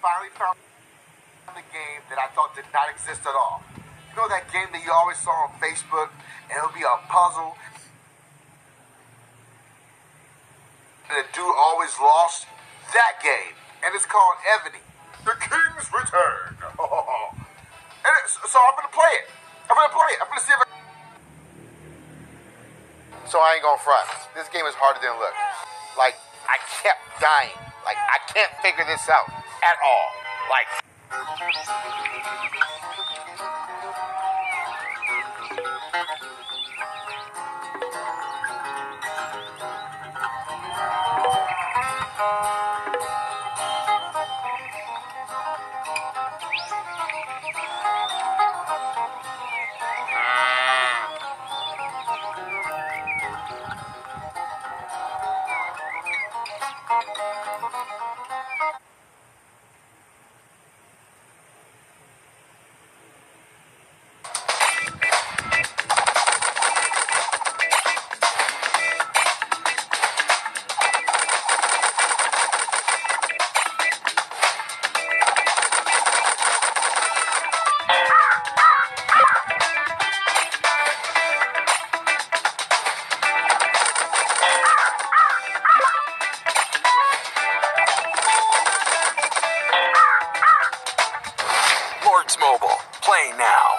finally found the game that I thought did not exist at all. You know that game that you always saw on Facebook, and it'll be a puzzle, and the dude always lost? That game, and it's called Evony, The King's Return. and it's, so I'm gonna play it. I'm gonna play it. I'm gonna see if I. So I ain't gonna front. This game is harder than it looks. Like I kept dying. Like I can't figure this out at all. Like. Xbox Mobile. Play now.